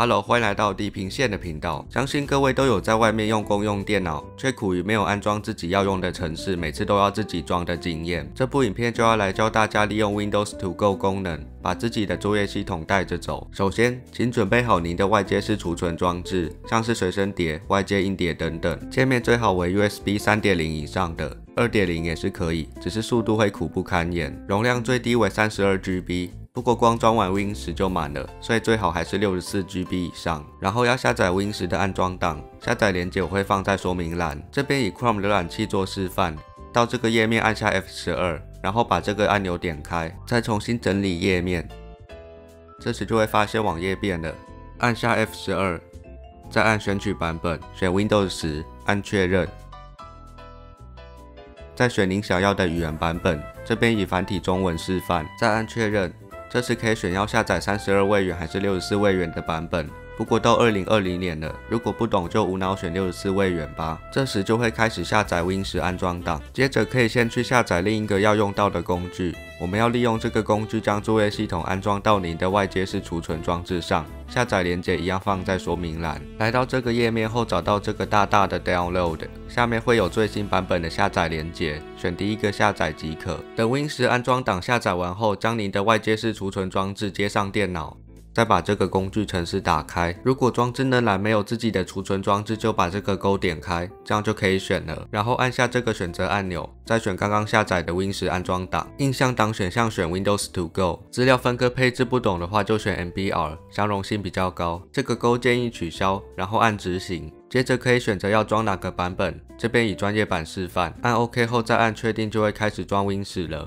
Hello，欢迎来到地平线的频道。相信各位都有在外面用公用电脑，却苦于没有安装自己要用的程式，每次都要自己装的经验。这部影片就要来教大家利用 Windows To Go 功能，把自己的作业系统带着走。首先，请准备好您的外接式储存装置，像是随身碟、外接硬碟等等。界面最好为 USB 三点零以上的，二点零也是可以，只是速度会苦不堪言。容量最低为三十二 GB。不过光装完 Win 十就满了，所以最好还是六十四 GB 以上。然后要下载 Win 十的安装档，下载链接我会放在说明栏。这边以 Chrome 浏览器做示范，到这个页面按下 F 十二，然后把这个按钮点开，再重新整理页面。这时就会发现网页变了，按下 F 十二，再按选取版本，选 Windows 十，按确认，再选您想要的语言版本，这边以繁体中文示范，再按确认。这次可以选要下载三十二位元还是六十四位元的版本。不过到二零二零年了，如果不懂就无脑选六十四位元吧。这时就会开始下载 Win 十安装档，接着可以先去下载另一个要用到的工具。我们要利用这个工具将作业系统安装到您的外接式储存装置上，下载链接一样放在说明栏。来到这个页面后，找到这个大大的 Download，下面会有最新版本的下载链接，选第一个下载即可。等 Win 十安装档下载完后，将您的外接式储存装置接上电脑。再把这个工具程式打开，如果装智能栏没有自己的储存装置，就把这个勾点开，这样就可以选了。然后按下这个选择按钮，再选刚刚下载的 Win 十安装档。印象档选项选 Windows To Go。资料分割配置不懂的话，就选 MBR，相容性比较高。这个勾建议取消，然后按执行。接着可以选择要装哪个版本，这边以专业版示范。按 OK 后再按确定，就会开始装 Win 十了。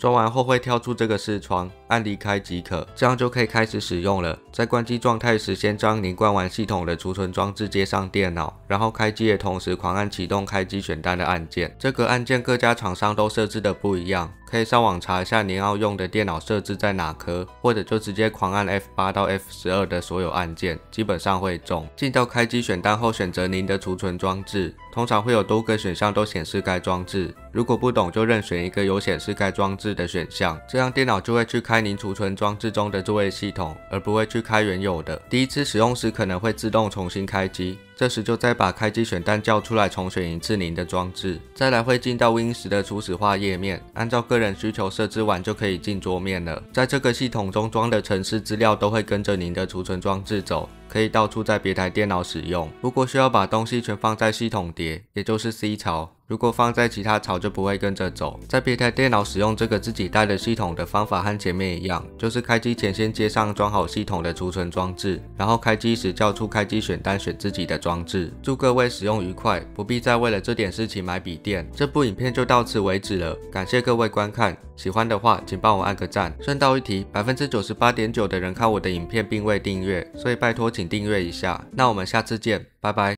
装完后会跳出这个视窗，按离开即可，这样就可以开始使用了。在关机状态时，先将您关完系统的储存装置接上电脑，然后开机的同时狂按启动开机选单的按键。这个按键各家厂商都设置的不一样，可以上网查一下您要用的电脑设置在哪颗，或者就直接狂按 F8 到 F12 的所有按键，基本上会中。进到开机选单后，选择您的储存装置，通常会有多个选项都显示该装置。如果不懂，就任选一个有显示该装置的选项，这样电脑就会去开您储存装置中的作业系统，而不会去开原有的。第一次使用时可能会自动重新开机。这时就再把开机选单叫出来，重选一次您的装置，再来会进到 Win 十的初始化页面，按照个人需求设置完就可以进桌面了。在这个系统中装的程式资料都会跟着您的储存装置走，可以到处在别台电脑使用。如果需要把东西全放在系统碟，也就是 C 槽。如果放在其他槽就不会跟着走。在别台电脑使用这个自己带的系统的方法和前面一样，就是开机前先接上装好系统的储存装置，然后开机时叫出开机选单选自己的装装置。祝各位使用愉快，不必再为了这点事情买笔电。这部影片就到此为止了，感谢各位观看，喜欢的话请帮我按个赞。顺道一提，百分之九十八点九的人看我的影片并未订阅，所以拜托请订阅一下。那我们下次见，拜拜。